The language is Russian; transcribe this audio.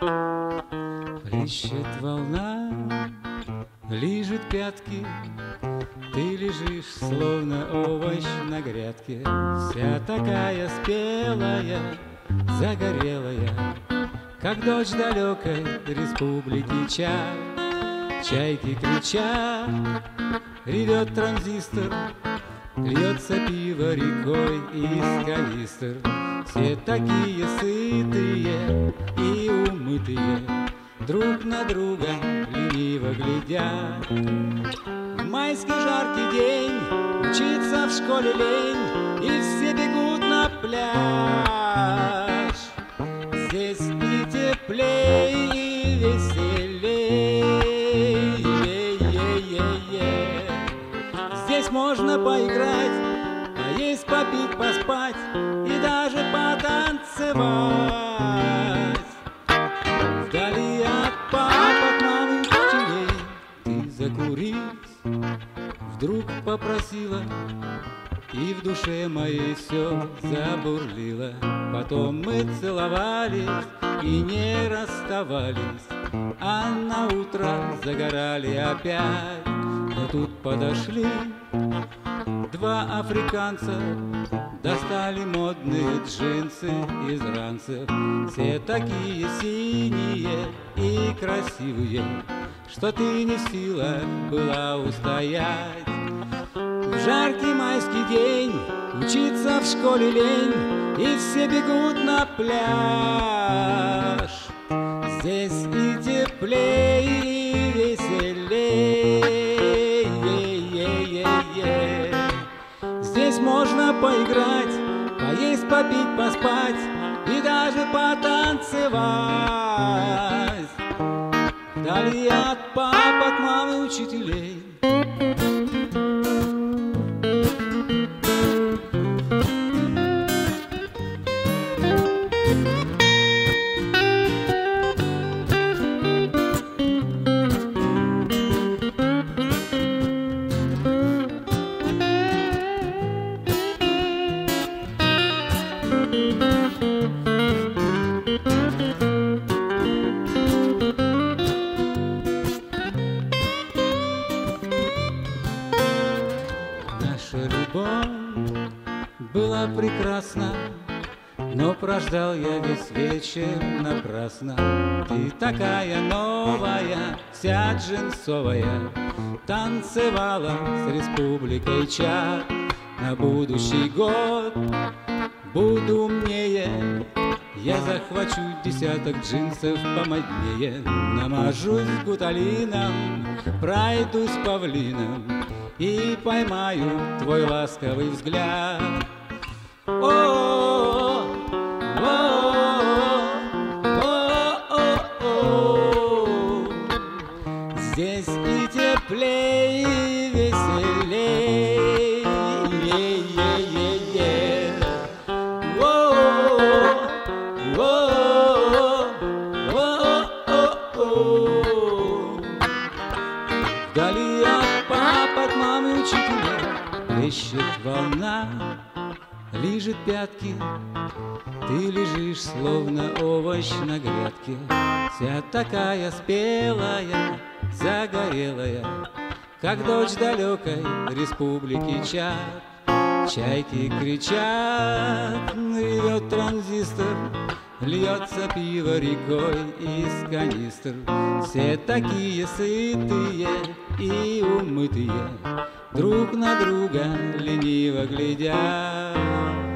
Плещет волна, лижет пятки, Ты лежишь, словно овощ на грядке, Вся такая спелая, загорелая, Как дочь далекой республики Ча. Чайки кричат, ревет транзистор, Льется пиво рекой из канистр. Все такие сытые и умытые, Друг на друга лениво глядят. В майский жаркий день учиться в школе лень, И все бегут на пляж. Здесь можно поиграть, поесть, попить, поспать И даже потанцевать. Вдали от пап, от мамы, учителей Ты закурить вдруг попросила и в душе моей все забурлило Потом мы целовались и не расставались А на утро загорали опять Но тут подошли. Два африканца Достали модные джинсы из ранцев. Все такие синие и красивые Что ты не в силах была устоять. В жаркий майский день Учиться в школе лень И все бегут на пляж. Здесь и теплее, попить, поспать И даже потанцевать. Вдали от пап, от мамы, учителей Наша любовь была прекрасна, но прождал я весь вечер напрасно. Ты такая новая, вся джинсовая, танцевала с республикой Чад на будущий год. Буду умнее, я захвачу десяток джинсов помоднее, намажусь гуталином, пройдусь павлином и поймаю твой ласковый взгляд. О, о, о, Здесь и теплее, Плещет волна, лижет пятки. Ты лежишь, словно овощ на грядке. Вся такая спелая, загорелая Как дочь далекой республики Чад. Чайки кричат, ревет транзистор Льется пиво рекой из канистр. Все такие сытые и умытые Друг на друга лениво глядят